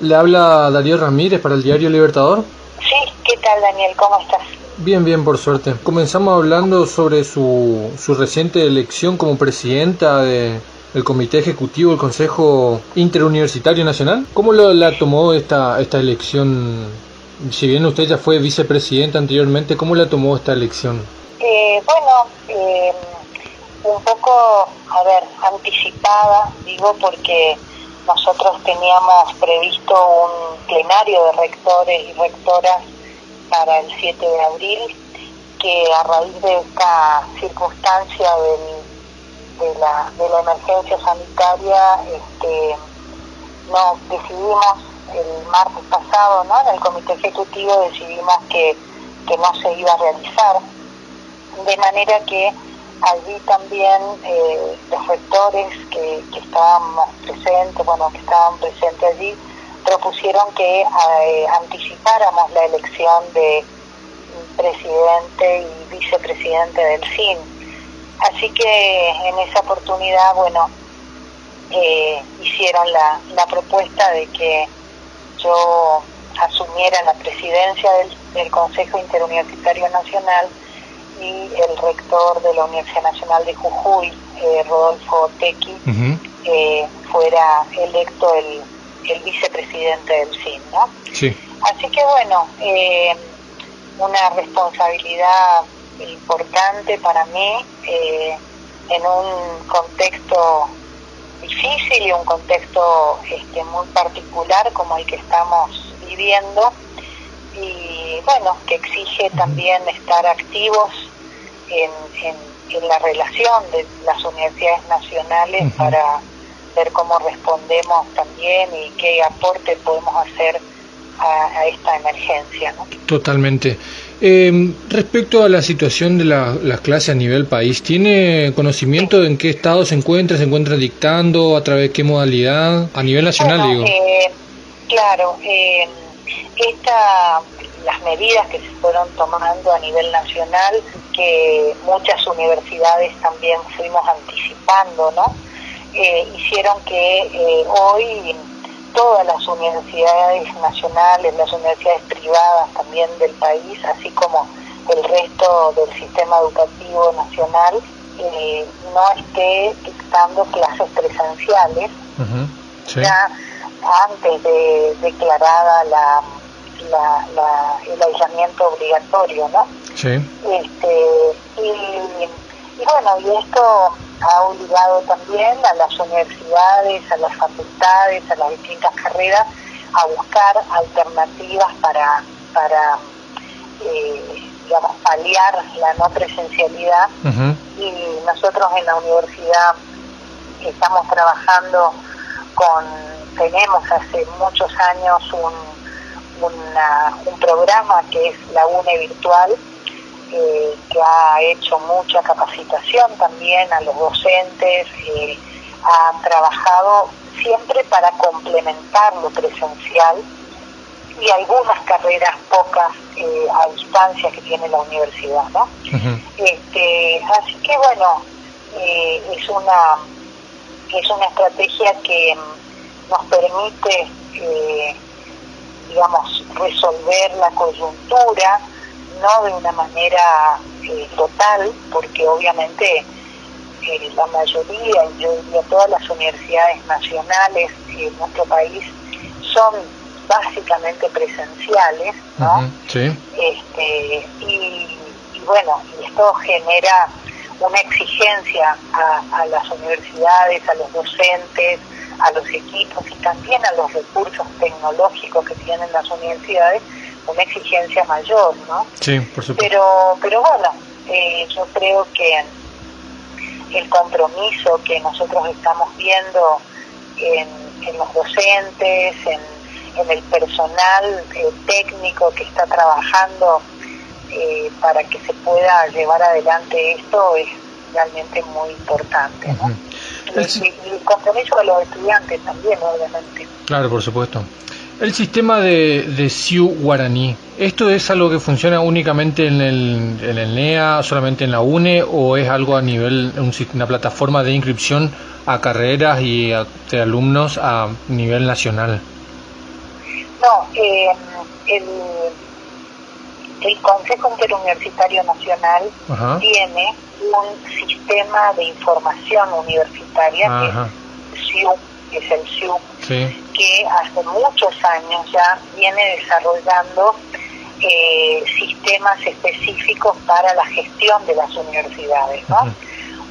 Le habla Darío Ramírez para el diario Libertador. Sí, ¿qué tal Daniel? ¿Cómo estás? Bien, bien, por suerte. Comenzamos hablando sobre su, su reciente elección como presidenta de, del Comité Ejecutivo del Consejo Interuniversitario Nacional. ¿Cómo lo, la tomó esta, esta elección? Si bien usted ya fue vicepresidenta anteriormente, ¿cómo la tomó esta elección? Eh, bueno, eh, un poco, a ver, anticipada, digo, porque nosotros teníamos previsto un plenario de rectores y rectoras para el 7 de abril, que a raíz de esta circunstancia de, la, emergencia sanitaria, este, no decidimos el martes pasado, ¿no? En el comité ejecutivo decidimos que no se iba a realizar, de manera que allí también eh, los rectores que, que, presentes, bueno, que estaban presentes allí, propusieron que eh, anticipáramos la elección de presidente y vicepresidente del CIN. Así que en esa oportunidad, bueno, eh, hicieron la, la propuesta de que yo asumiera la presidencia del Consejo Interuniversitario Nacional y el rector de la Universidad Nacional de Jujuy, eh, Rodolfo Tequi, uh -huh. eh, fuera electo el, el, vicepresidente del CIN, ¿no? Sí. Así que bueno, eh, una responsabilidad importante para mí eh, en un contexto difícil y un contexto este, muy particular como el que estamos viviendo y bueno, que exige también estar activos en, en, en la relación de las universidades nacionales uh -huh. para ver cómo respondemos también y qué aporte podemos hacer a, a esta emergencia. ¿no? Totalmente. Eh, respecto a la situación de la, las clases a nivel país, ¿tiene conocimiento sí. en qué estado se encuentra? ¿Se encuentra dictando? ¿A través de qué modalidad? A nivel nacional, bueno, digo. Eh, claro, eh, esta, las medidas que se fueron tomando a nivel nacional, que muchas universidades también fuimos anticipando, ¿no? Eh, hicieron que eh, hoy todas las universidades nacionales, las universidades privadas también del país, así como el resto del sistema educativo nacional, eh, no esté dictando clases presenciales. Uh -huh. sí. Ya antes de declarada la la, la, el aislamiento obligatorio, ¿no? Sí. Este, y, y, bueno, y esto ha obligado también a las universidades, a las facultades, a las distintas carreras a buscar alternativas para, para eh, digamos, paliar la no presencialidad. Uh -huh. Y nosotros en la universidad estamos trabajando con, tenemos hace muchos años un una, un programa que es la UNE Virtual, eh, que ha hecho mucha capacitación también a los docentes, eh, ha trabajado siempre para complementar lo presencial y algunas carreras pocas eh, a distancia que tiene la universidad, ¿no? Uh -huh. este, así que bueno, es una es una estrategia que nos permite digamos, resolver la coyuntura, no de una manera eh, total, porque obviamente eh, la mayoría, yo diría todas las universidades nacionales en nuestro país son básicamente presenciales, ¿no? Uh -huh, sí. este, y, y, bueno, esto genera una exigencia a, a las universidades, a los docentes, a los equipos y también a los recursos tecnológicos que tienen las universidades una exigencia mayor, ¿no? Sí, por supuesto. Pero, pero bueno, eh, yo creo que el compromiso que nosotros estamos viendo en, en los docentes, en, en el personal eh, técnico que está trabajando eh, para que se pueda llevar adelante esto es realmente muy importante, ¿no? Uh -huh. Y, y el compromiso de los estudiantes también, obviamente. Claro, por supuesto. El sistema de, de SIU guaraní, ¿esto es algo que funciona únicamente en el, en el NEA, solamente en la UNE, o es algo a nivel, un, una plataforma de inscripción a carreras y a, de alumnos a nivel nacional? No, eh, el, el Consejo Interuniversitario Nacional tiene un sistema de información universitaria que es, que es el SIUM, que hace muchos años ya viene desarrollando eh, sistemas específicos para la gestión de las universidades. ¿no?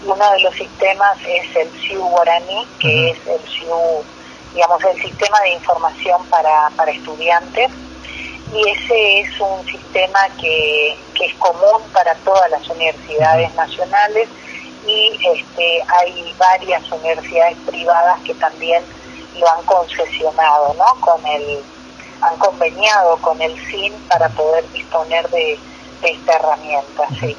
Uno de los sistemas es el SIU Guaraní, que es el SIU, digamos, el sistema de información para, para estudiantes y ese es un sistema que, que es común para todas las universidades nacionales y este, hay varias universidades privadas que también lo han concesionado, ¿no? Con el, han conveniado con el SIN para poder disponer de, esta herramienta, sí.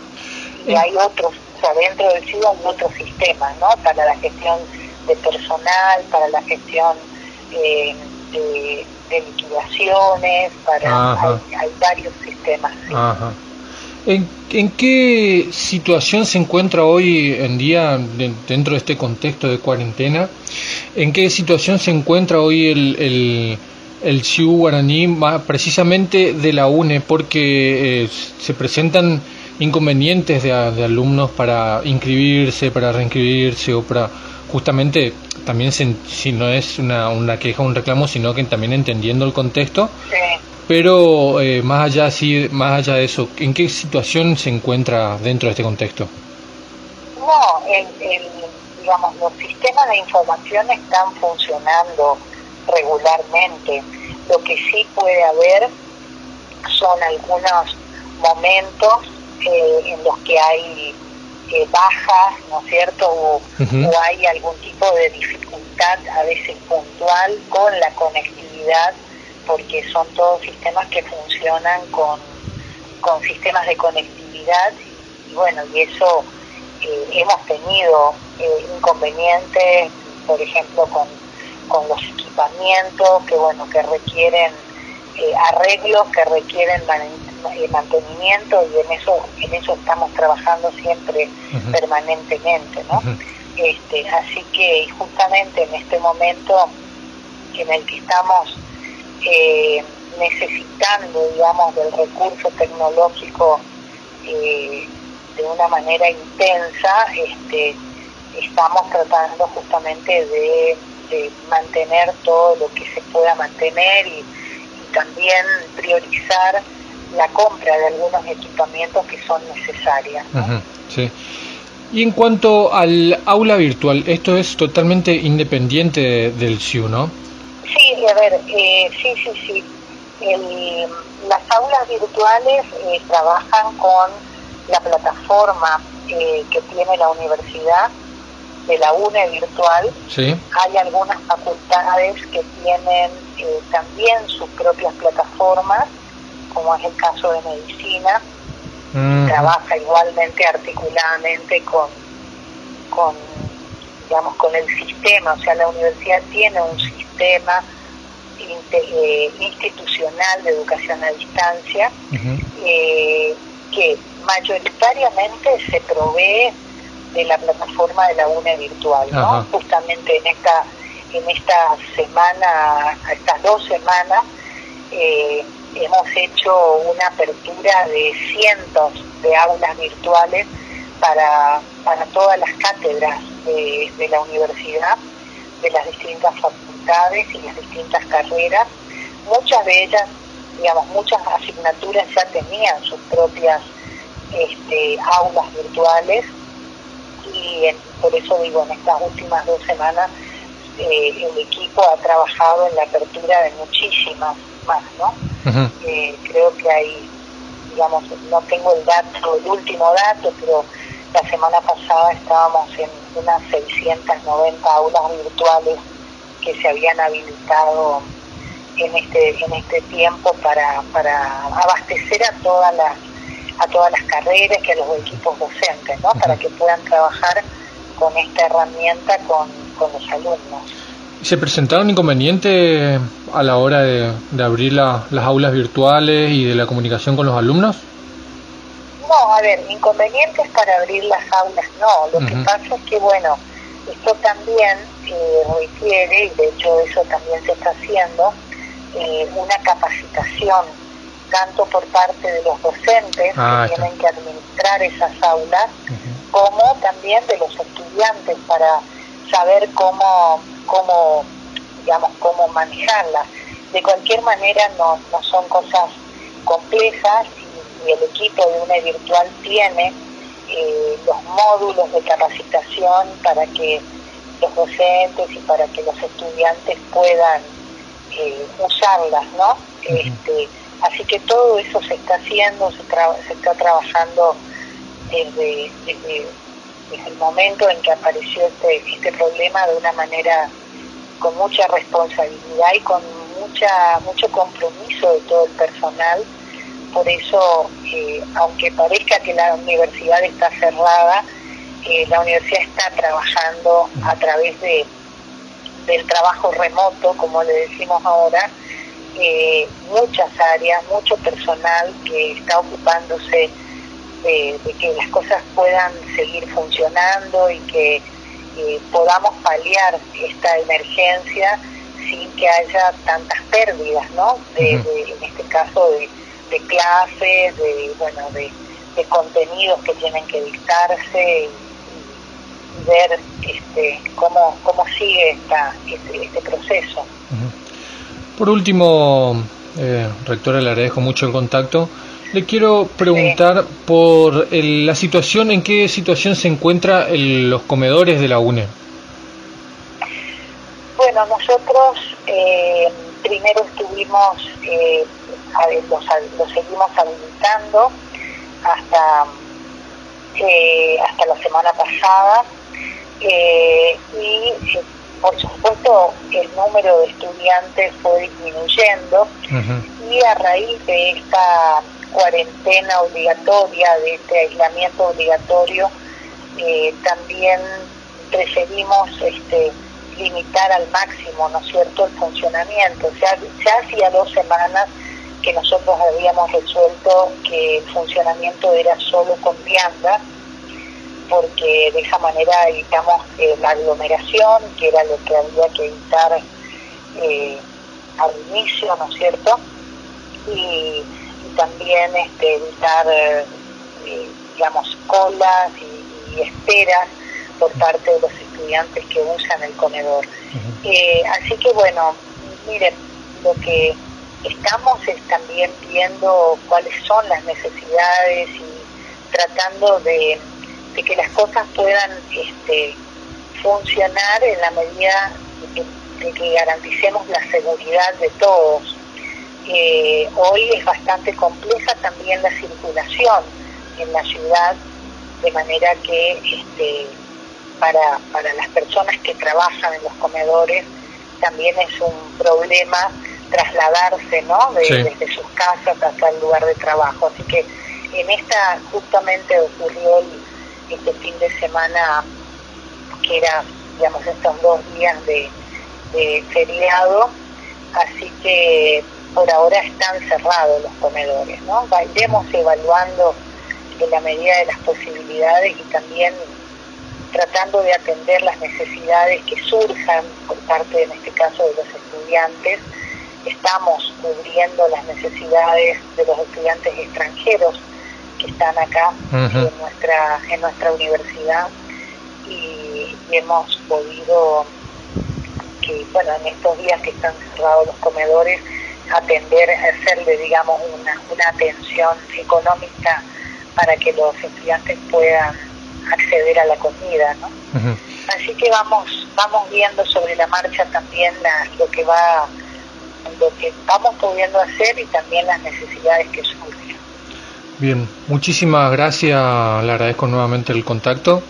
Y hay otros, o sea, dentro del SIN hay otros sistemas, ¿no? Para la gestión de personal, para la gestión eh, de de liquidaciones, para hay, varios sistemas. ¿En, ¿En, qué situación se encuentra hoy en día, dentro de este contexto de cuarentena, en qué situación se encuentra hoy el, el, el CIU Guaraní, precisamente de la UNE, porque eh, se presentan inconvenientes de, de alumnos para inscribirse, para reinscribirse o para justamente también si no es una, una queja un reclamo, sino que también entendiendo el contexto. Pero eh, más allá sí, más allá de eso, ¿en qué situación se encuentra dentro de este contexto? No, el, digamos, los sistemas de información están funcionando regularmente. Lo que sí puede haber son algunos momentos eh, en los que hay eh, bajas, ¿no es cierto? O, hay algún tipo de dificultad, a veces puntual, con la conectividad, porque son todos sistemas que funcionan con, con sistemas de conectividad y, bueno, y eso eh, hemos tenido eh, inconvenientes, por ejemplo, con, con los equipamientos que, bueno, que requieren arreglos, que requieren eh, mantenimiento y en eso en eso estamos trabajando siempre permanentemente no este así que justamente en este momento en el que estamos eh, necesitando digamos del recurso tecnológico eh, de una manera intensa este estamos tratando justamente de, mantener todo lo que se pueda mantener y también priorizar la compra de algunos equipamientos que son necesarias. sí. Y en cuanto al aula virtual, esto es totalmente independiente del SIU, ¿no? Sí, a ver, eh, sí, sí, sí. las aulas virtuales eh, trabajan con la plataforma eh, que tiene la universidad de la UNE virtual. Sí. Hay algunas facultades que tienen también sus propias plataformas como es el caso de medicina, trabaja igualmente articuladamente con, con, digamos, con el sistema, o sea, la universidad tiene un sistema eh, institucional de educación a distancia eh, que mayoritariamente se provee de la plataforma de la UNE virtual, ¿no? Justamente en esta en esta semana, estas dos semanas, eh, hemos hecho una apertura de cientos de aulas virtuales para, para todas las cátedras de, la universidad, de las distintas facultades y las distintas carreras. Muchas de ellas, digamos, muchas asignaturas ya tenían sus propias este, aulas virtuales y por eso digo, en estas últimas dos semanas eh, el equipo ha trabajado en la apertura de muchísimas más, ¿no? Eh, creo que hay, digamos, no tengo el dato, el último dato, pero la semana pasada estábamos en unas 690 aulas virtuales que se habían habilitado en este en este tiempo para, para abastecer a todas las a todas las carreras y a los equipos docentes, ¿no? Para que puedan trabajar con esta herramienta con, con los alumnos. ¿Se presentaron inconvenientes a la hora de, abrir las aulas virtuales y de la comunicación con los alumnos? No, a ver, inconvenientes para abrir las aulas no. Lo que pasa es que, bueno, esto también eh, requiere, y de hecho eso también se está haciendo, eh, una capacitación tanto por parte de los docentes Ah, que está. tienen que administrar esas aulas, como también de los estudiantes para saber cómo, cómo digamos, cómo manejarlas. De cualquier manera no, no son cosas complejas y, y el equipo de UNE Virtual tiene eh, los módulos de capacitación para que los docentes y para que los estudiantes puedan eh, usarlas, ¿no? Este, así que todo eso se está haciendo, se, tra- se está trabajando desde, desde, desde el momento en que apareció este, este problema de una manera con mucha responsabilidad y con mucha mucho compromiso de todo el personal. Por eso, eh, aunque parezca que la universidad está cerrada, eh, la universidad está trabajando a través de del trabajo remoto, como le decimos ahora, eh, muchas áreas, mucho personal que está ocupándose de, de que las cosas puedan seguir funcionando y que eh, podamos paliar esta emergencia sin que haya tantas pérdidas, ¿no? De, en este caso de, de clases, de bueno, de, de contenidos que tienen que dictarse y, y ver este, cómo cómo sigue esta, este, este proceso. Por último, eh, rectora, le agradezco mucho el contacto. Le quiero preguntar por el- la situación, en qué situación se encuentra el- los comedores de la UNE. Bueno, nosotros eh, primero estuvimos, eh, los, los seguimos habilitando hasta, eh, hasta la semana pasada eh, y eh, por supuesto el número de estudiantes fue disminuyendo y a raíz de esta cuarentena obligatoria, de este aislamiento obligatorio, eh, también preferimos este, limitar al máximo, ¿no es cierto?, el funcionamiento. Ya, hacía dos semanas que nosotros habíamos resuelto que el funcionamiento era solo con viandas, porque de esa manera evitamos eh, la aglomeración, que era lo que había que evitar eh, al inicio, ¿no es cierto? Y, y también este, evitar, eh, eh, digamos, colas y, y esperas por parte de los estudiantes que usan el comedor. Eh, así que bueno, miren, lo que estamos es también viendo cuáles son las necesidades y tratando de, de que las cosas puedan este, funcionar en la medida de que, de que garanticemos la seguridad de todos. Eh, hoy es bastante compleja también la circulación en la ciudad, de manera que este, para, para las personas que trabajan en los comedores también es un problema trasladarse ¿no? De- Sí. desde sus casas hasta el lugar de trabajo. Así que en esta justamente ocurrió el- este fin de semana que era, digamos, estos dos días de, de feriado, así que por ahora están cerrados los comedores, ¿no? Va- Iremos evaluando en la medida de las posibilidades y también tratando de atender las necesidades que surjan por parte, en este caso, de los estudiantes. Estamos cubriendo las necesidades de los estudiantes extranjeros que están acá en nuestra en nuestra universidad y, y hemos podido que bueno en estos días que están cerrados los comedores atender hacerle digamos una, una atención económica para que los estudiantes puedan acceder a la comida ¿no? Así que vamos vamos viendo sobre la marcha también la- lo que va lo que vamos pudiendo hacer y también las necesidades que surgen Bien, muchísimas gracias, le agradezco nuevamente el contacto.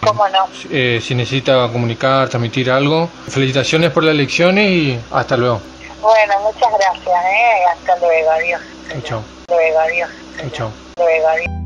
cómo no Eh, si necesita comunicar, transmitir algo, felicitaciones por las elecciones y hasta luego. Bueno, muchas gracias, ¿eh? Hasta luego, adiós. Chau. Luego, adiós. Luego, adiós.